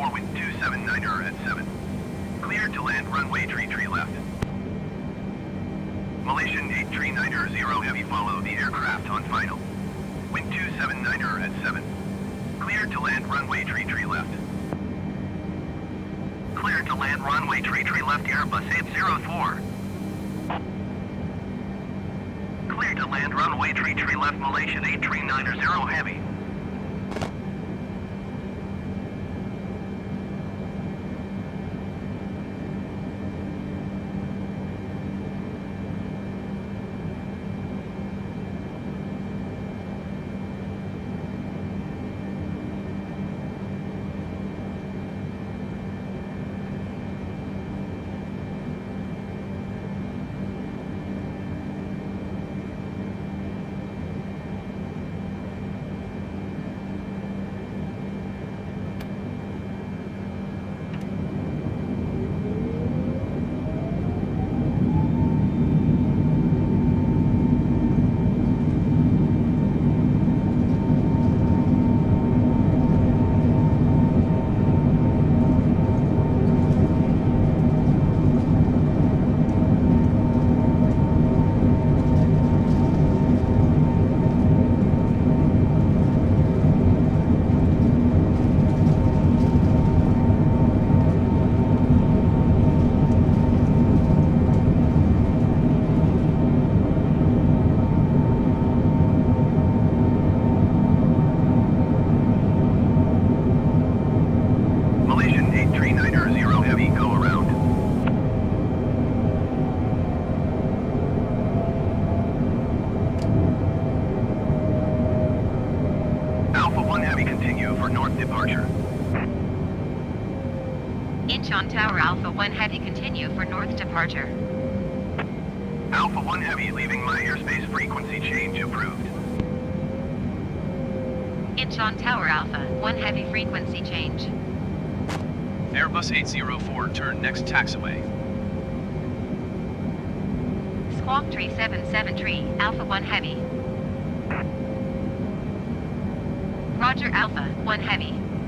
804 with 279er at 7. Cleared to land runway tree tree left. Malaysian 839er 0 heavy follow the aircraft on final. Wind 279er at 7. Cleared to land runway tree tree left. Cleared to land runway tree tree left Airbus 804. Cleared to land runway tree tree left Malaysian 839er 0 heavy. Malaysian 839er 0 heavy go around. Alpha 1 heavy continue for north departure. Incheon Tower Alpha 1 Heavy continue for north departure. Alpha 1 heavy leaving my airspace frequency change approved. Incheon Tower Alpha 1 Heavy frequency change. Airbus 804, turn next taxiway. Squawk Tree 773 Alpha 1 Heavy. Roger Alpha 1 Heavy.